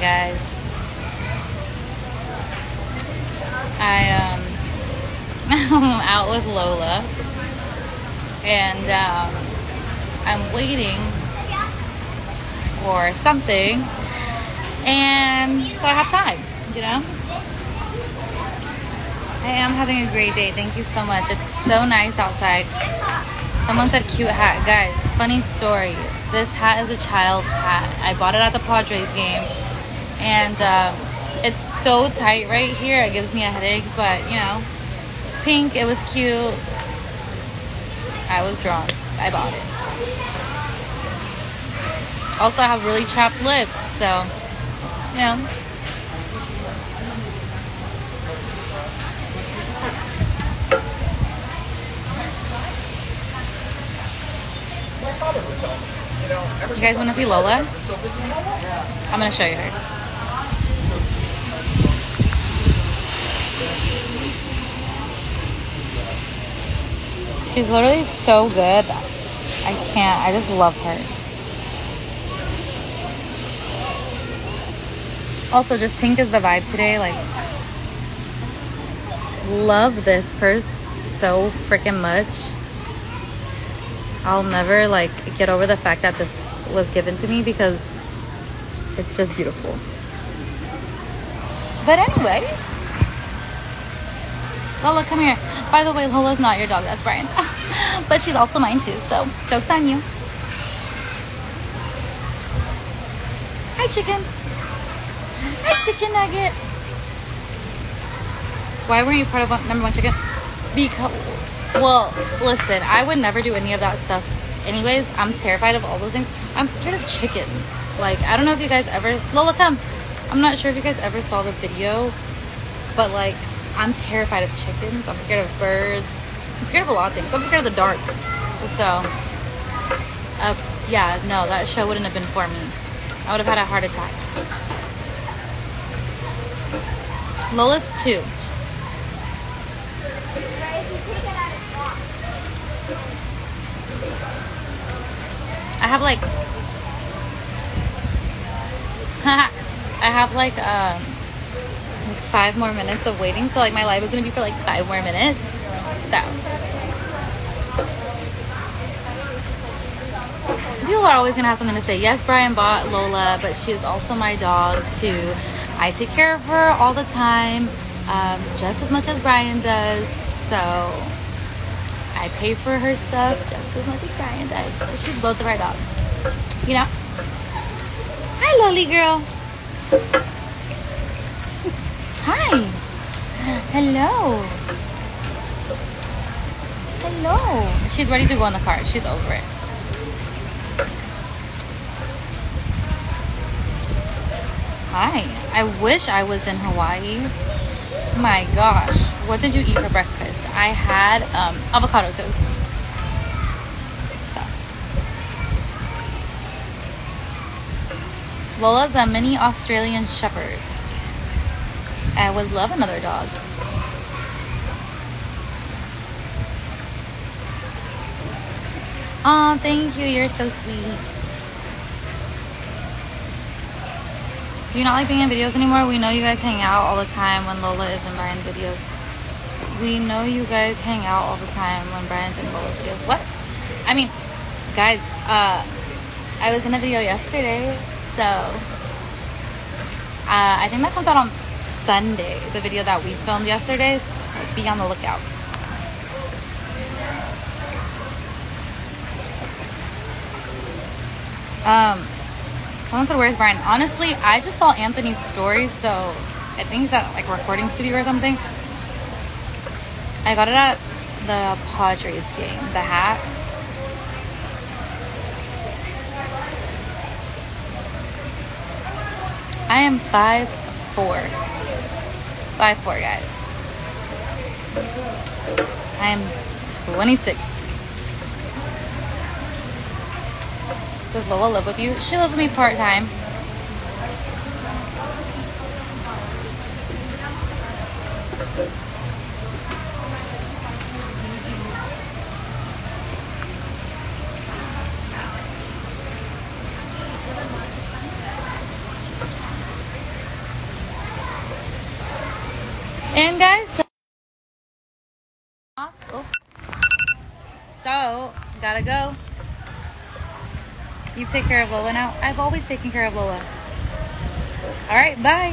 Guys. I um I'm out with Lola and um, I'm waiting for something and so I have time, you know? I am having a great day. Thank you so much. It's so nice outside. Someone said cute hat. Guys, funny story. This hat is a child's hat. I bought it at the Padres game and um, it's so tight right here. It gives me a headache, but you know, it's pink. It was cute. I was drawn. I bought it. Also, I have really chapped lips, so you know. You guys want to see Lola? I'm gonna show you her. She's literally so good. I can't. I just love her. Also, just pink is the vibe today. Like, love this purse so freaking much. I'll never like get over the fact that this was given to me because it's just beautiful. But anyways, Lola, come here. By the way, Lola's not your dog. That's Brian's. but she's also mine too. So, joke's on you. Hi, chicken. Hi, chicken nugget. Why weren't you part of number one chicken? Because, well, listen, I would never do any of that stuff. Anyways, I'm terrified of all those things. I'm scared of chickens. Like, I don't know if you guys ever, Lola, come. I'm not sure if you guys ever saw the video, but like, I'm terrified of chickens. I'm scared of birds. I'm scared of a lot of things. I'm scared of the dark. So, uh, yeah, no, that show wouldn't have been for me. I would have had a heart attack. Lola's two. I have like I have like um five more minutes of waiting. So like my live is gonna be for like five more minutes. So people are always gonna have something to say. Yes, Brian bought Lola, but she's also my dog too. I take care of her all the time, um, just as much as Brian does. So I pay for her stuff just as much as Brian does. She's both of our dogs. You know? Hi, Lolly girl. Hi. Hello. Hello. She's ready to go in the car. She's over it. Hi. I wish I was in Hawaii. My gosh. What did you eat for breakfast? I had um, avocado toast. Lola's a mini Australian Shepherd. I would love another dog. Oh, thank you. You're so sweet. Do you not like being in videos anymore? We know you guys hang out all the time when Lola is in Brian's videos. We know you guys hang out all the time when Brian's in Lola's videos. What? I mean, guys, uh, I was in a video yesterday, so uh, I think that comes out on Sunday, the video that we filmed yesterday. So be on the lookout. Um, someone said, "Where's Brian?" Honestly, I just saw Anthony's story, so I think he's at like recording studio or something. I got it at the Padres game. The hat. I am five four. Five four, guys. I am 26. Does Lola live with you? She lives with me part time. And guys, so, oh, so gotta go. You take care of Lola now. I've always taken care of Lola. All right, bye.